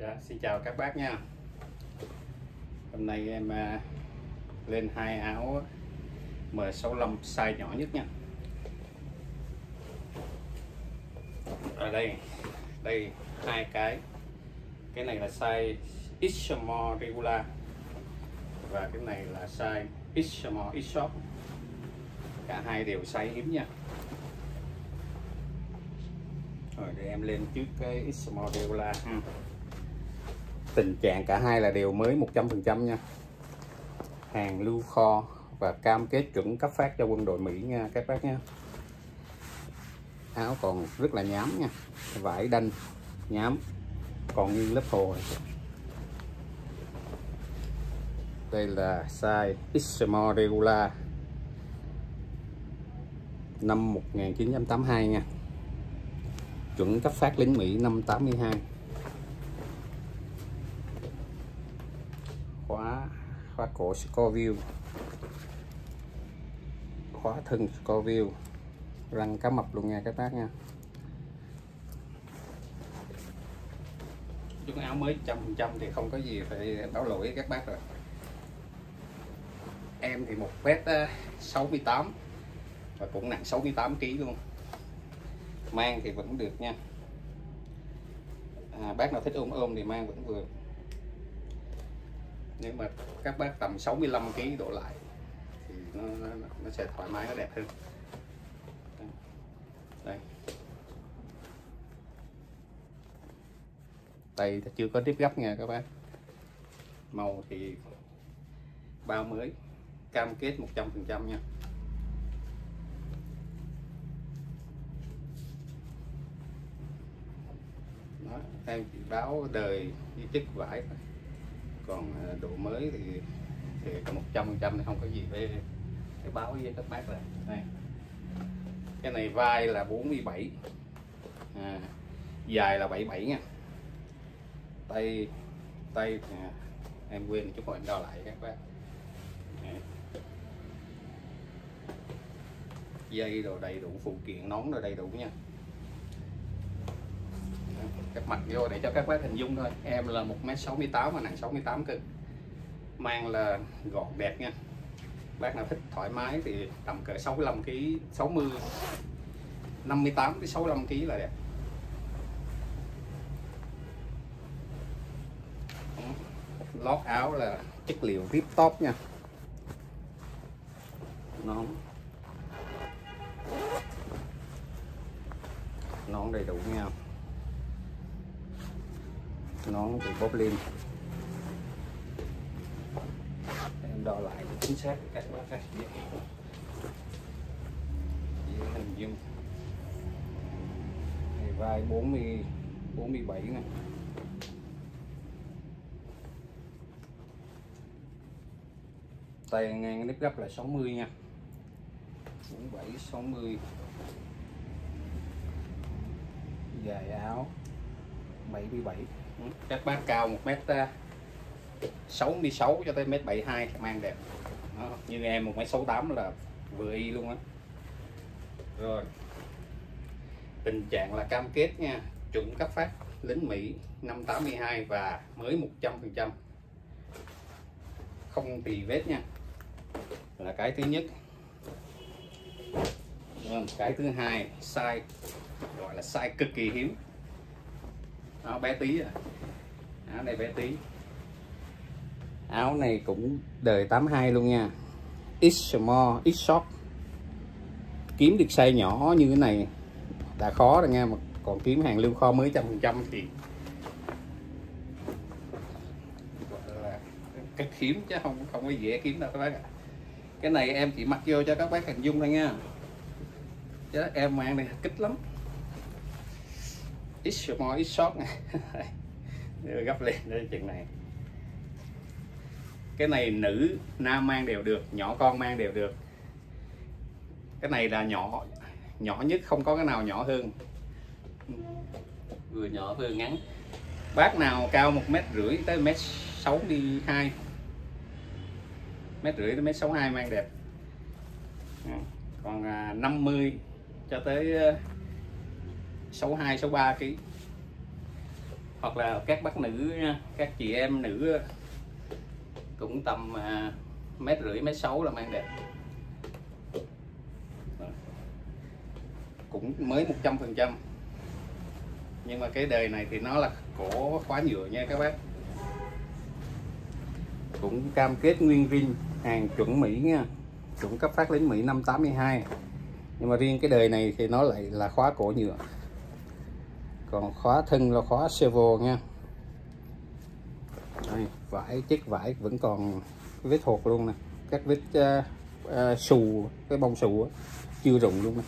Dạ, xin chào các bác nha. Hôm nay em à, lên hai áo M65 size nhỏ nhất nha. Ở đây đây hai cái. Cái này là size X small regular và cái này là size X small X short cả hai đều size hiếm nha. Rồi để em lên trước cái X small regular ha tình trạng cả hai là đều mới 100% nha. Hàng lưu kho và cam kết chuẩn cấp phát cho quân đội Mỹ nha, các bác nha. Áo còn rất là nhám nha, vải đanh, nhám, còn nguyên lớp hồ này. đây là size Xmo regular năm 1982 nha. Chuẩn cấp phát lính Mỹ năm 82 khóa khóa cổ Scoville khóa thân Scoville răng cá mập luôn nha các bác nha. Chúng áo mới trăm phần trăm thì không có gì phải báo lỗi với các bác rồi. Em thì một mét ờ, 68 và cũng nặng 68 kg luôn. Mang thì vẫn được nha. À, bác nào thích ôm ôm thì mang vẫn vừa nếu mà các bác tầm 65 kg đổ lại thì nó, nó, nó sẽ thoải mái nó đẹp hơn. Đây. Tay chưa có tiếp gấp nha các bác. Màu thì bao mới cam kết 100% nha. Đó, em chỉ báo đời di tích vải thôi còn ờ, đồ độ mới thì thì một trăm phần trăm không có gì để, để báo với các bác rồi này cái này vai là 47 à, dài là 77 nha. Tay tay à, em quên chút hồi em đo lại các bác. Dây đồ đầy đủ phụ kiện nón đồ đầy đủ nha các mặt vô để cho các bác hình dung thôi. Em là một m 68 và nặng 68 cân. Mang là gọn đẹp nha. Bác nào thích thoải mái thì tầm cỡ 65 kg 60 58 tới 65 kg là đẹp. Lót áo là chất liệu rip top nha. Nón. Nón đầy đủ nha nó bị bóp lên. Em đo lại chính xác các bác các dễ hình dung. Này, vai 40 47 này tay ngang nếp gấp là 60 nha. 47 60 dài áo. 77 ừ, các bác cao 1m66 à, cho tới 1m72 mang đẹp. Đó, như em 1m68 là vừa y luôn á. Rồi tình trạng là cam kết nha chuẩn cấp phát lính Mỹ 582 và mới 100 phần trăm. Không tì vết nha là cái thứ nhất. Cái thứ hai size gọi là size cực kỳ hiếm áo bé tí à áo này bé tí áo này cũng đời 82 luôn nha. X small X short kiếm được size nhỏ như thế này đã khó rồi nha, mà còn kiếm hàng lưu kho mới trăm phần trăm thì cực hiếm chứ không không có dễ kiếm đâu các bác ạ. Cái này em chỉ mặc vô cho các bác hình dung thôi nha. Chứ em mang này kích lắm ít small ít short này. Gấp lên đây chừng này. Cái này nữ nam mang đều được nhỏ con mang đều được. Cái này là nhỏ nhỏ nhất không có cái nào nhỏ hơn. Vừa nhỏ vừa ngắn. Bác nào cao một mét rưỡi tới mét sáu mươi hai. Mét rưỡi tới mét sáu hai mang đẹp. Còn à, 50 cho tới 62 63 kg hoặc là các bác nữ các chị em nữ cũng tầm à, mét rưỡi, mét sáu là mang đẹp. Cũng mới 100 phần trăm. Nhưng mà cái đời này thì nó là cổ khóa nhựa nha các bác. Cũng cam kết nguyên rin hàng chuẩn Mỹ nha. Chuẩn cấp phát lính Mỹ 582 nhưng mà riêng cái đời này thì nó lại là khóa cổ nhựa còn khóa thân là khóa servo nha. Đây, vải chiếc vải vẫn còn vết hột luôn nè. Các vết uh, uh, xù cái bông xù chưa rụng luôn nè.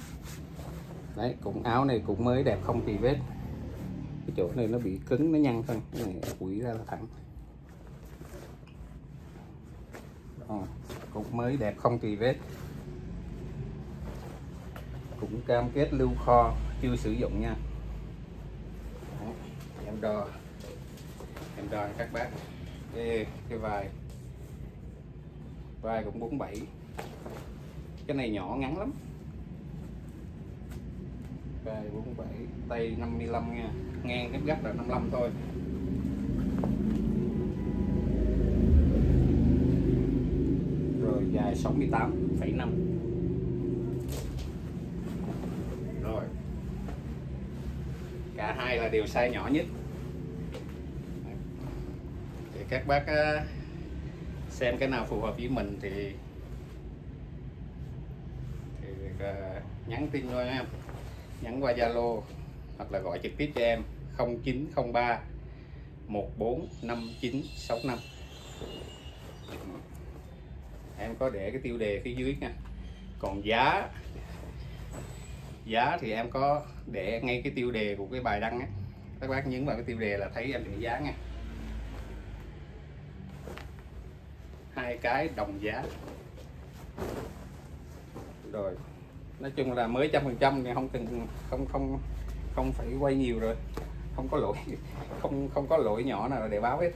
Đấy cũng áo này cũng mới đẹp không tì vết. Cái chỗ này nó bị cứng nó nhăn thôi. Cái này quỷ ra là thẳng. Đó, cũng mới đẹp không tì vết. Cũng cam kết lưu kho chưa sử dụng nha đo. Em đo các bác. Cái, cái vai. Vai cũng 47 cái này nhỏ ngắn lắm. Vai 47 tay 55 nha. Ngang cái gấp là 55 thôi. Rồi dài 68,5 rồi. Cả hai là đều size nhỏ nhất các bác ờ, xem cái nào phù hợp với mình thì thì ờ, nhắn tin cho em nhắn qua Zalo hoặc là gọi trực tiếp cho em 0903 145965 em có để cái tiêu đề phía dưới nha. Còn giá giá thì em có để ngay cái tiêu đề của cái bài đăng á. Các bác nhấn vào cái tiêu đề là thấy em để giá nha. Hai cái đồng giá. Rồi nói chung là mới trăm phần trăm thì không cần không không không phải quay nhiều rồi. Không có lỗi không không có lỗi nhỏ nào để báo hết.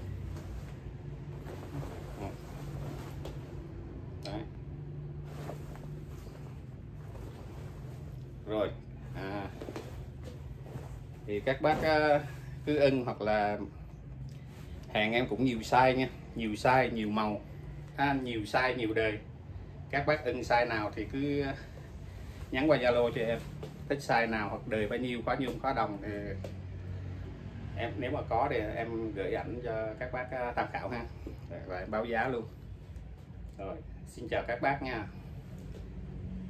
Đấy. rồi à, thì các bác à, cứ ưng hoặc là hàng em cũng nhiều size nha. Nhiều size nhiều màu à, nhiều size nhiều đời. Các bác ưng size nào thì cứ nhắn qua zalo cho em. Thích size nào hoặc đời bao nhiêu khóa nhung khóa đồng thì em nếu mà có thì em gửi ảnh cho các bác à, tham khảo ha. Và em báo giá luôn. Rồi xin chào các bác nha.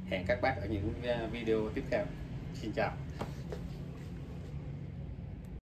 Hẹn các bác ở những à, video tiếp theo. Xin chào.